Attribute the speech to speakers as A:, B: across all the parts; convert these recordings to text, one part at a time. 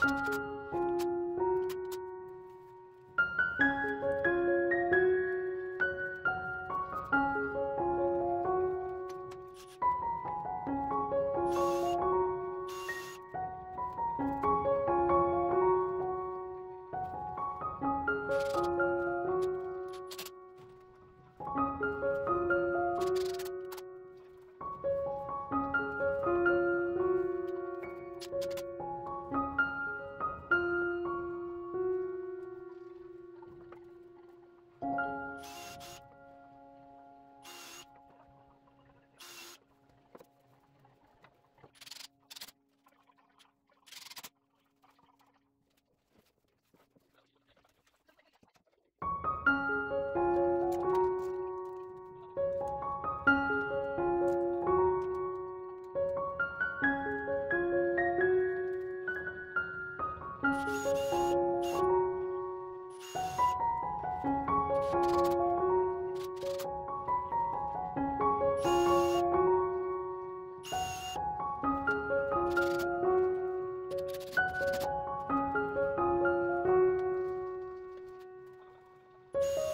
A: you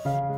A: you